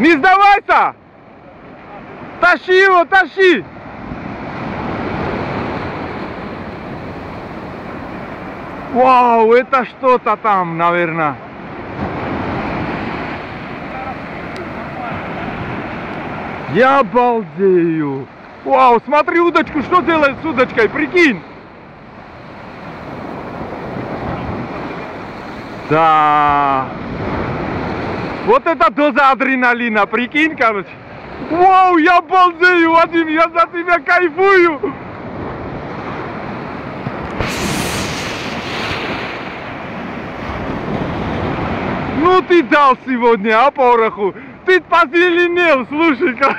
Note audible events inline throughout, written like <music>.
Не сдавайся! Тащи его, тащи! Вау, это что-то там, наверное. Я балдею. Вау, смотри удочку, что делает с удочкой, прикинь. Да. Вот это доза адреналина, прикинь, короче. Вау, я балдею, Вадим, я за тебя кайфую. Ну ты дал сегодня, а пороху. Ты позеленел, слушай-ка.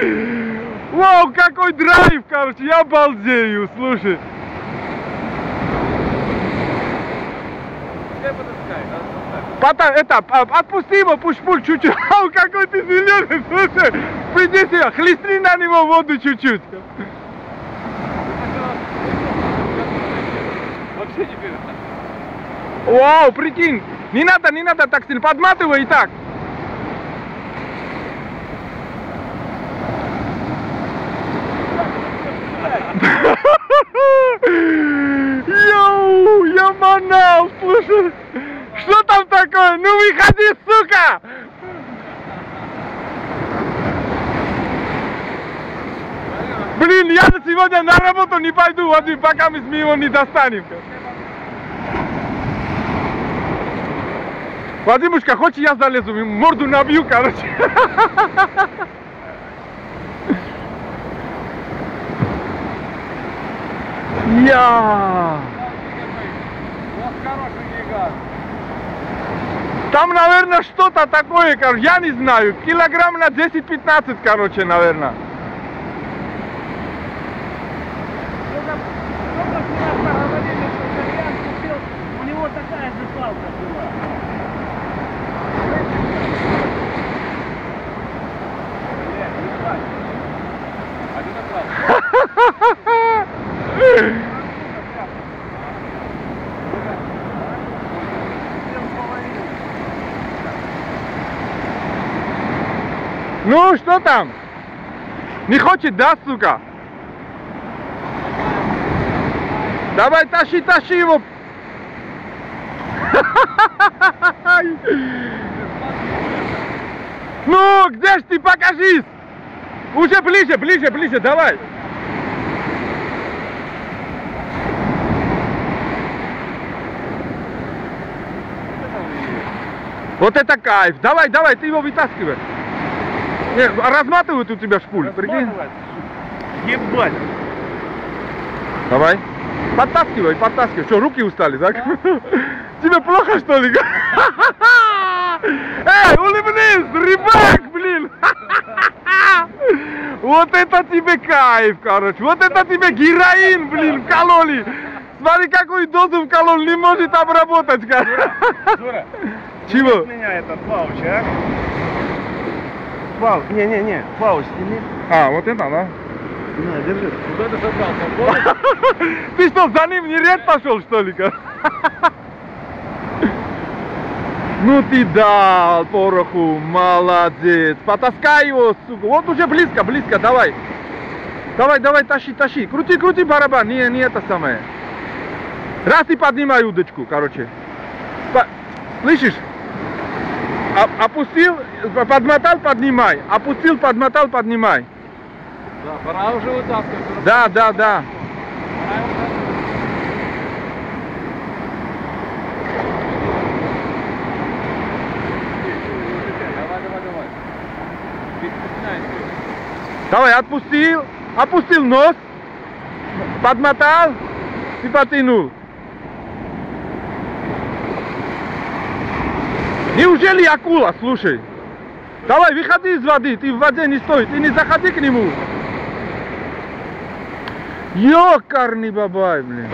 <laughs> Вау, какой драйв, короче, я балдею, слушай. Потом, это, отпусти его, пусть пуль чуть-чуть. Ау, какой ты зеленый, слушай. Приди сюда, хлестни на него воду чуть-чуть. Вообще не берет. Вау, прикинь. Не надо, не надо так сильно. Подматывай и так. <laughs> Йоу, я манал, слушай. Там такое? Ну выходи, сука! Блин, я сегодня на работу не пойду, Вадим, пока мы с его не достанем. Вадимушка, хочешь я залезу, морду набью, короче. <laughs> Я. Там, наверное, что-то такое, короче, я не знаю. Килограмм на 10-15, короче, наверное. У него такая же палка была. Ну, что там? Не хочет, да, сука? Давай, тащи, тащи его. Ну, где ж ты, покажись. Уже ближе, ближе, ближе, давай. Вот это кайф. Давай, давай, ты его вытаскивай. Не, разматывают у тебя шпуль, прикинь. Ебать. Давай. Подтаскивай, подтаскивай. Что, руки устали, так? <laughs> Тебе плохо, что ли? <laughs> Эй, улыбнись, рыбак, блин! <laughs> Вот это тебе кайф, короче. Вот это тебе героин, блин, вкололи. Смотри, какую дозу вколол, не может обработать, короче. Чего? меня этот плауч, а? Плауч, не-не-не, плауч сними. А, вот это, да? На, держи. Куда ты собрался? Ты что, за ним не ряд пошел, что ли? Ну ты дал пороху, молодец. Потаскай его, сука. Вот уже близко, близко, давай. Давай, давай, тащи, тащи. Крути, крути барабан, не, не это самое. Раз и поднимай удочку, короче. Слышишь? А- опустил, подмотал, поднимай. Опустил, подмотал, поднимай. Да, пора уже вытаскивать. Да, да, да. Давай, отпустил, опустил нос, подмотал и потянул. Неужели акула, слушай? Давай, выходи из воды, ты в воде не стой, ты не заходи к нему. Ёкарный бабай, блин.